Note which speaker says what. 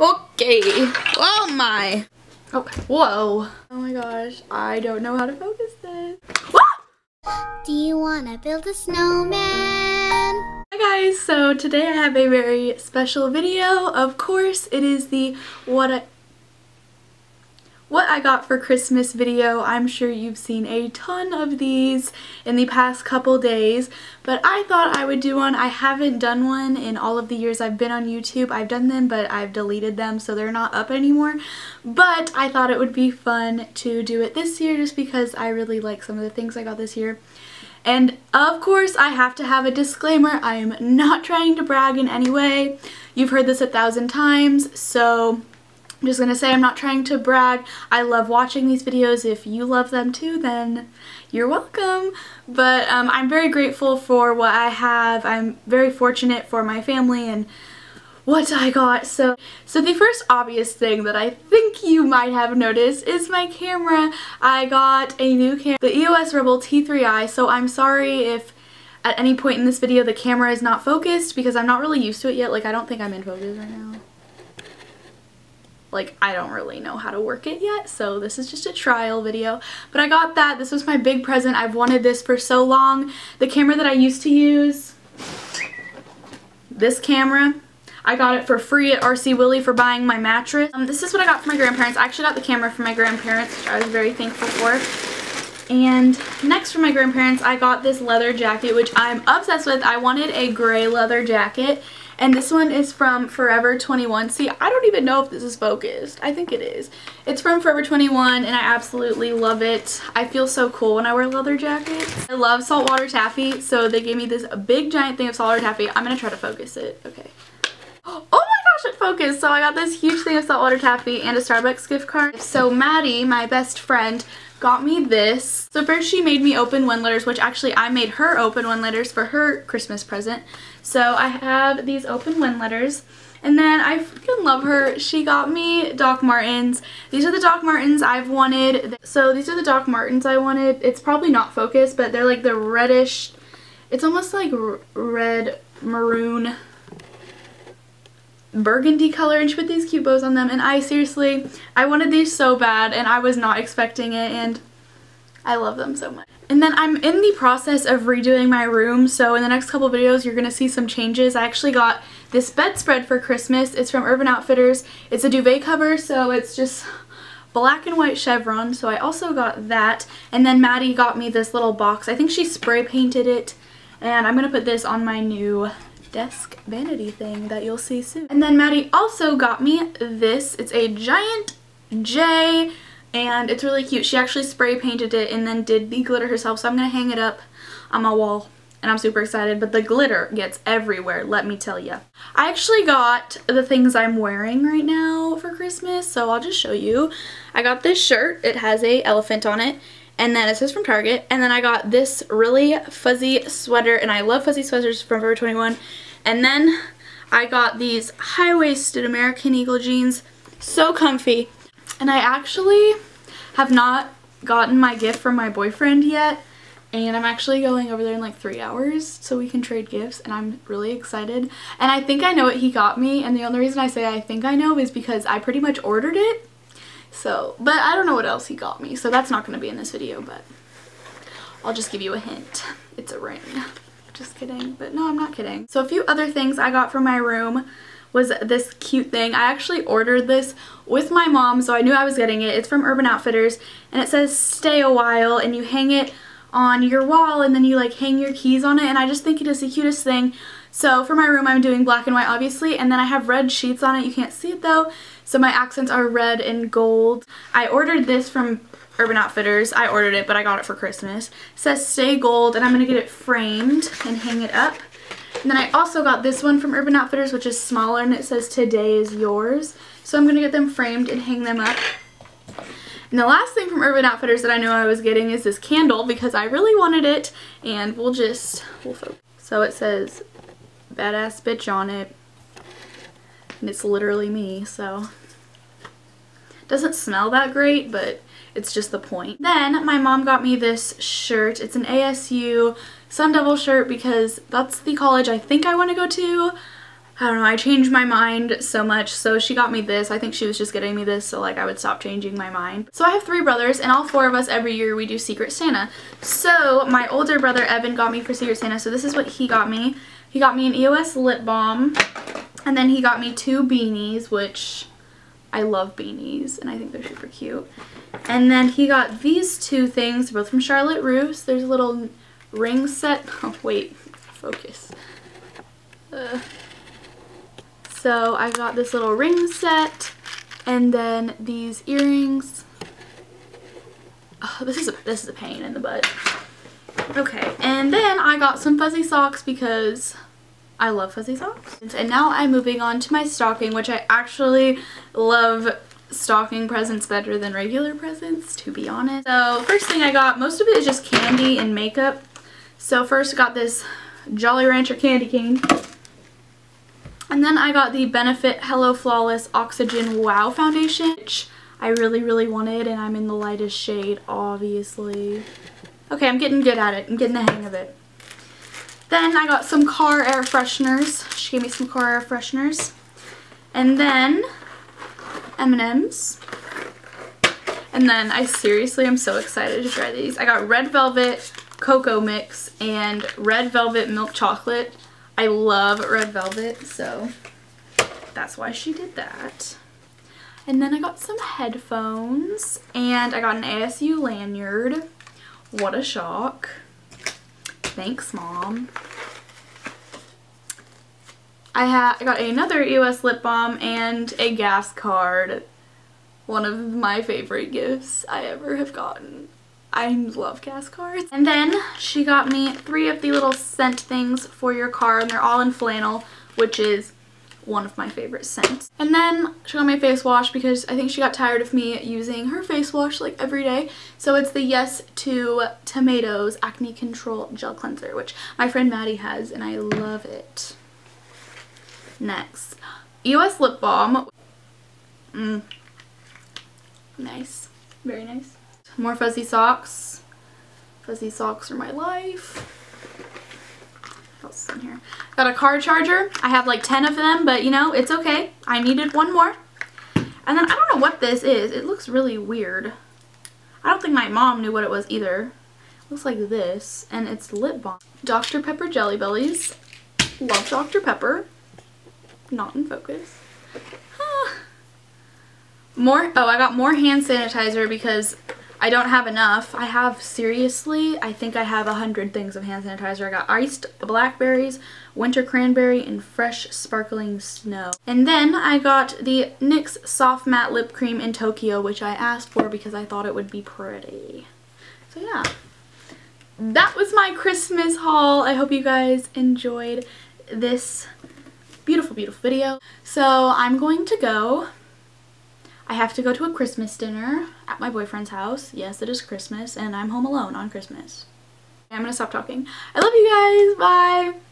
Speaker 1: Okay. Oh my. Okay. Whoa. Oh my gosh. I don't know how to focus this.
Speaker 2: Do you want to build a snowman?
Speaker 1: Hi guys, so today I have a very special video. Of course, it is the what I what I got for Christmas video. I'm sure you've seen a ton of these in the past couple days, but I thought I would do one. I haven't done one in all of the years I've been on YouTube. I've done them, but I've deleted them, so they're not up anymore. But I thought it would be fun to do it this year just because I really like some of the things I got this year. And of course, I have to have a disclaimer. I am not trying to brag in any way. You've heard this a thousand times, so I'm just going to say I'm not trying to brag. I love watching these videos. If you love them too, then you're welcome. But um, I'm very grateful for what I have. I'm very fortunate for my family and what I got. So, so the first obvious thing that I think you might have noticed is my camera. I got a new camera, the EOS Rebel T3i, so I'm sorry if at any point in this video the camera is not focused because I'm not really used to it yet. Like, I don't think I'm in focus right now like I don't really know how to work it yet so this is just a trial video. But I got that. This was my big present. I've wanted this for so long. The camera that I used to use this camera I got it for free at RC Willey for buying my mattress. Um, this is what I got for my grandparents. I actually got the camera for my grandparents which I was very thankful for. And next for my grandparents I got this leather jacket which I'm obsessed with. I wanted a gray leather jacket and this one is from Forever 21. See, I don't even know if this is focused. I think it is. It's from Forever 21 and I absolutely love it. I feel so cool when I wear leather jackets. I love saltwater taffy, so they gave me this big giant thing of saltwater taffy. I'm going to try to focus it. Okay. Oh focused. So I got this huge thing of saltwater taffy and a Starbucks gift card. So Maddie, my best friend, got me this. So first she made me open when letters, which actually I made her open when letters for her Christmas present. So I have these open when letters. And then I freaking love her. She got me Doc Martens. These are the Doc Martens I've wanted. So these are the Doc Martens I wanted. It's probably not focused, but they're like the reddish, it's almost like red maroon burgundy color and she put these cute bows on them and I seriously I wanted these so bad and I was not expecting it and I love them so much. And then I'm in the process of redoing my room so in the next couple videos you're going to see some changes. I actually got this bedspread for Christmas. It's from Urban Outfitters. It's a duvet cover so it's just black and white chevron so I also got that and then Maddie got me this little box. I think she spray painted it and I'm going to put this on my new desk vanity thing that you'll see soon. And then Maddie also got me this. It's a giant J and it's really cute. She actually spray painted it and then did the glitter herself so I'm going to hang it up on my wall and I'm super excited but the glitter gets everywhere let me tell you. I actually got the things I'm wearing right now for Christmas so I'll just show you. I got this shirt. It has a elephant on it and then it says from Target. And then I got this really fuzzy sweater, and I love fuzzy sweaters from Forever 21. And then I got these high-waisted American Eagle jeans, so comfy. And I actually have not gotten my gift from my boyfriend yet, and I'm actually going over there in like three hours so we can trade gifts and I'm really excited and I think I know what he got me and the only reason I say I think I know is because I pretty much ordered it so, but I don't know what else he got me, so that's not going to be in this video, but I'll just give you a hint. It's a ring. Just kidding, but no, I'm not kidding. So a few other things I got from my room was this cute thing. I actually ordered this with my mom, so I knew I was getting it. It's from Urban Outfitters, and it says stay a while, and you hang it on your wall, and then you like hang your keys on it, and I just think it is the cutest thing. So for my room, I'm doing black and white, obviously, and then I have red sheets on it. You can't see it though, so my accents are red and gold. I ordered this from Urban Outfitters. I ordered it, but I got it for Christmas. It says Stay Gold, and I'm going to get it framed and hang it up. And then I also got this one from Urban Outfitters, which is smaller, and it says Today is Yours. So I'm going to get them framed and hang them up. And the last thing from Urban Outfitters that I knew I was getting is this candle because I really wanted it, and we'll just, we'll focus. So it says Badass Bitch on it, and it's literally me, so doesn't smell that great, but it's just the point. Then my mom got me this shirt. It's an ASU Sun Devil shirt because that's the college I think I want to go to. I don't know, I changed my mind so much. So she got me this. I think she was just getting me this so like I would stop changing my mind. So I have three brothers and all four of us every year we do Secret Santa. So my older brother Evan got me for Secret Santa. So this is what he got me. He got me an EOS lip balm and then he got me two beanies which I love beanies and I think they're super cute. And then he got these two things, both from Charlotte Russe. There's a little ring set. Oh, wait. Focus. Uh, so I got this little ring set and then these earrings. Oh, this is a this is a pain in the butt. Okay, and then I got some fuzzy socks because I love fuzzy socks. And now I'm moving on to my stocking, which I actually love stocking presents better than regular presents, to be honest. So first thing I got, most of it is just candy and makeup. So first I got this Jolly Rancher candy cane. And then I got the Benefit Hello Flawless Oxygen Wow Foundation, which I really, really wanted, and I'm in the lightest shade, obviously. Okay, I'm getting good at it. I'm getting the hang of it. Then I got some car air fresheners. She gave me some car air fresheners. And then M&M's. And then I seriously am so excited to try these. I got red velvet cocoa mix and red velvet milk chocolate. I love red velvet, so that's why she did that. And then I got some headphones and I got an ASU lanyard. What a shock. Thanks, Mom. I, ha I got another EOS lip balm and a gas card. One of my favorite gifts I ever have gotten. I love gas cards. And then she got me three of the little scent things for your car and they're all in flannel, which is one of my favorite scents. And then she got a face wash because I think she got tired of me using her face wash like every day. So it's the Yes to Tomatoes Acne Control Gel Cleanser, which my friend Maddie has and I love it. Next, EOS Lip Balm. Mm. Nice. Very nice. More fuzzy socks. Fuzzy socks are my life. Else in here? Got a car charger. I have like 10 of them, but you know, it's okay. I needed one more. And then I don't know what this is. It looks really weird. I don't think my mom knew what it was either. It looks like this, and it's lip balm. Dr. Pepper Jelly Bellies. Love Dr. Pepper. Not in focus. More, oh, I got more hand sanitizer because I don't have enough. I have, seriously, I think I have a hundred things of hand sanitizer. I got iced blackberries, winter cranberry, and fresh sparkling snow. And then I got the NYX Soft Matte Lip Cream in Tokyo, which I asked for because I thought it would be pretty. So yeah, that was my Christmas haul. I hope you guys enjoyed this beautiful, beautiful video. So I'm going to go I have to go to a Christmas dinner at my boyfriend's house. Yes, it is Christmas, and I'm home alone on Christmas. I'm gonna stop talking. I love you guys. Bye.